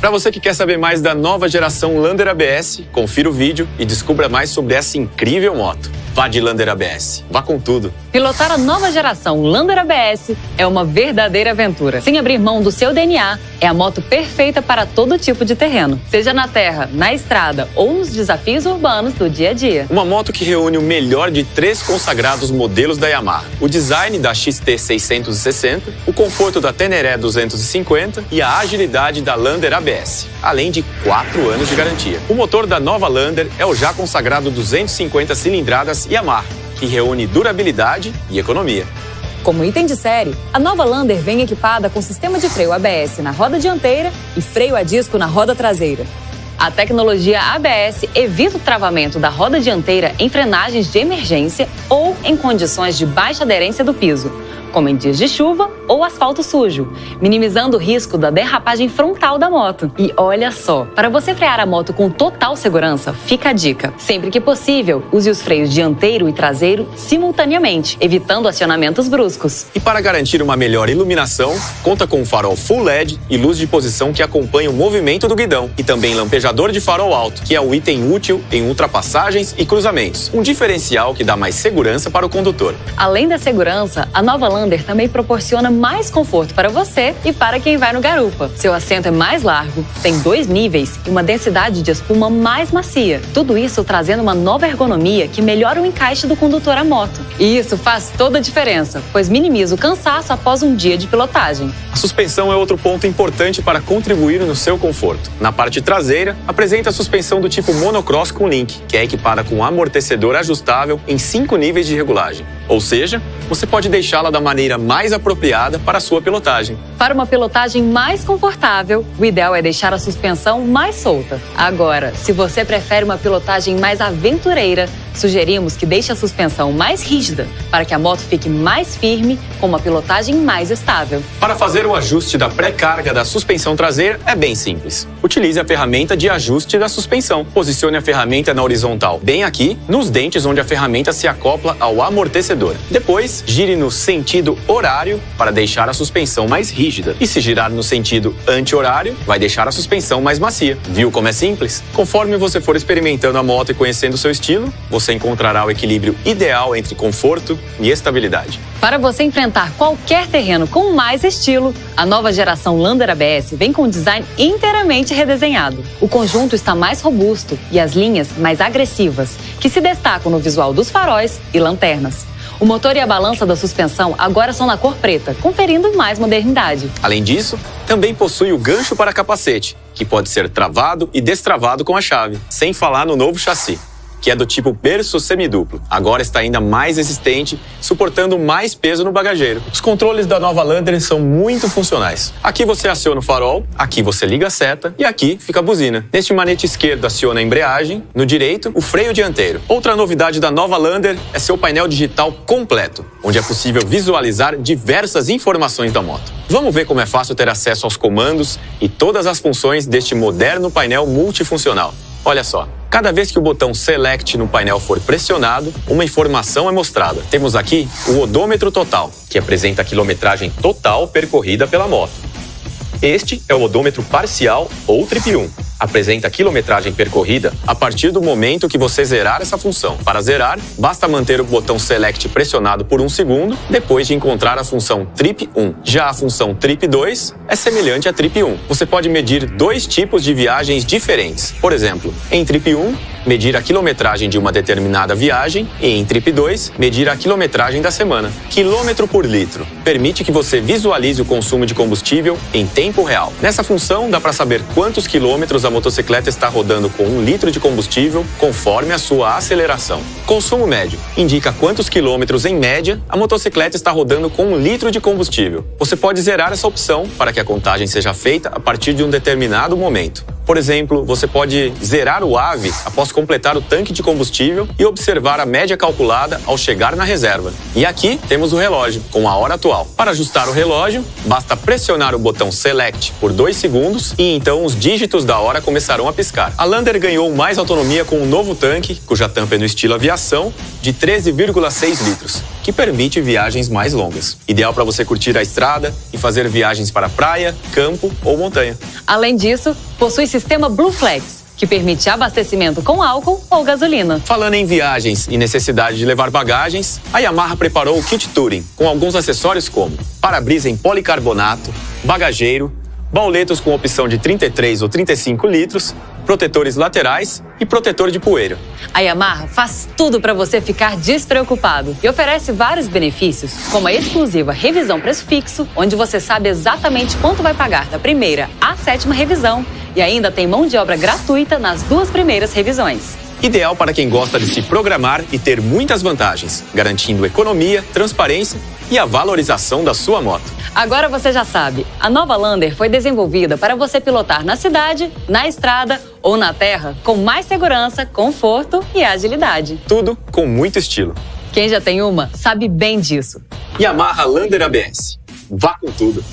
Para você que quer saber mais da nova geração Lander ABS, confira o vídeo e descubra mais sobre essa incrível moto. Vá de Lander ABS. Vá com tudo. Pilotar a nova geração Lander ABS é uma verdadeira aventura. Sem abrir mão do seu DNA, é a moto perfeita para todo tipo de terreno, seja na terra, na estrada ou nos desafios urbanos do dia a dia. Uma moto que reúne o melhor de três consagrados modelos da Yamaha: o design da XT 660, o conforto da Teneré 250 e a agilidade da Lander ABS, além de quatro anos de garantia. O motor da nova Lander é o já consagrado 250 cilindradas Yamaha, que reúne durabilidade e economia. Como item de série, a nova Lander vem equipada com sistema de freio ABS na roda dianteira e freio a disco na roda traseira. A tecnologia ABS evita o travamento da roda dianteira em frenagens de emergência ou em condições de baixa aderência do piso, como em dias de chuva ou asfalto sujo, minimizando o risco da derrapagem frontal da moto. E olha só, para você frear a moto com total segurança, fica a dica. Sempre que possível, use os freios dianteiro e traseiro simultaneamente, evitando acionamentos bruscos. E para garantir uma melhor iluminação, conta com um farol full LED e luz de posição que acompanha o movimento do guidão e também lampejador de farol alto, que é o item útil em ultrapassagens e cruzamentos. Um diferencial que dá mais segurança para o condutor. Além da segurança, a nova Lander também proporciona mais conforto para você e para quem vai no garupa. Seu assento é mais largo, tem dois níveis e uma densidade de espuma mais macia. Tudo isso trazendo uma nova ergonomia que melhora o encaixe do condutor à moto. E isso faz toda a diferença, pois minimiza o cansaço após um dia de pilotagem. A suspensão é outro ponto importante para contribuir no seu conforto. Na parte traseira, apresenta a suspensão do tipo monocross com link, que é equipada com amortecedor ajustável em cinco níveis de regulagem. Ou seja, você pode deixá-la da maneira mais apropriada para a sua pilotagem. Para uma pilotagem mais confortável, o ideal é deixar a suspensão mais solta. Agora, se você prefere uma pilotagem mais aventureira, sugerimos que deixe a suspensão mais rígida para que a moto fique mais firme com uma pilotagem mais estável. Para fazer o ajuste da pré-carga da suspensão traseira é bem simples. Utilize a ferramenta de ajuste da suspensão. Posicione a ferramenta na horizontal, bem aqui, nos dentes onde a ferramenta se acopla ao amortecedor. Depois, gire no sentido horário para deixar a suspensão mais rígida. E se girar no sentido anti-horário, vai deixar a suspensão mais macia. Viu como é simples? Conforme você for experimentando a moto e conhecendo seu estilo, você encontrará o equilíbrio ideal entre conforto e estabilidade. Para você enfrentar qualquer terreno com mais estilo, a nova geração Lander ABS vem com um design inteiramente redesenhado. O conjunto está mais robusto e as linhas mais agressivas, que se destacam no visual dos faróis e lanternas. O motor e a balança da suspensão agora são na cor preta, conferindo mais modernidade. Além disso, também possui o gancho para capacete, que pode ser travado e destravado com a chave, sem falar no novo chassi que é do tipo berço semiduplo. Agora está ainda mais resistente, suportando mais peso no bagageiro. Os controles da nova Lander são muito funcionais. Aqui você aciona o farol, aqui você liga a seta e aqui fica a buzina. Neste manete esquerdo aciona a embreagem, no direito o freio dianteiro. Outra novidade da nova Lander é seu painel digital completo, onde é possível visualizar diversas informações da moto. Vamos ver como é fácil ter acesso aos comandos e todas as funções deste moderno painel multifuncional. Olha só, cada vez que o botão Select no painel for pressionado, uma informação é mostrada. Temos aqui o odômetro total, que apresenta a quilometragem total percorrida pela moto. Este é o odômetro parcial ou Trip 1. Apresenta quilometragem percorrida a partir do momento que você zerar essa função. Para zerar, basta manter o botão Select pressionado por um segundo depois de encontrar a função Trip 1. Já a função Trip 2 é semelhante a Trip 1. Você pode medir dois tipos de viagens diferentes. Por exemplo, em Trip 1, medir a quilometragem de uma determinada viagem e em Trip 2, medir a quilometragem da semana. Quilômetro por litro permite que você visualize o consumo de combustível em tempo real. Nessa função, dá para saber quantos quilômetros a motocicleta está rodando com um litro de combustível conforme a sua aceleração. Consumo médio indica quantos quilômetros em média a motocicleta está rodando com um litro de combustível. Você pode zerar essa opção para que a contagem seja feita a partir de um determinado momento. Por exemplo, você pode zerar o AVE após completar o tanque de combustível e observar a média calculada ao chegar na reserva. E aqui temos o relógio, com a hora atual. Para ajustar o relógio, basta pressionar o botão Select por 2 segundos e então os dígitos da hora começarão a piscar. A Lander ganhou mais autonomia com um novo tanque, cuja tampa é no estilo aviação, de 13,6 litros, que permite viagens mais longas. Ideal para você curtir a estrada e fazer viagens para praia, campo ou montanha. Além disso, possui sistema Blue Flex, que permite abastecimento com álcool ou gasolina. Falando em viagens e necessidade de levar bagagens, a Yamaha preparou o kit Touring com alguns acessórios como para-brisa em policarbonato, bagageiro, bauletos com opção de 33 ou 35 litros, protetores laterais e protetor de poeira. A Yamaha faz tudo para você ficar despreocupado e oferece vários benefícios, como a exclusiva revisão preço fixo, onde você sabe exatamente quanto vai pagar da primeira à sétima revisão e ainda tem mão de obra gratuita nas duas primeiras revisões. Ideal para quem gosta de se programar e ter muitas vantagens, garantindo economia, transparência e a valorização da sua moto. Agora você já sabe, a nova Lander foi desenvolvida para você pilotar na cidade, na estrada ou na terra com mais segurança, conforto e agilidade. Tudo com muito estilo. Quem já tem uma sabe bem disso. Yamaha Lander ABS. Vá com tudo.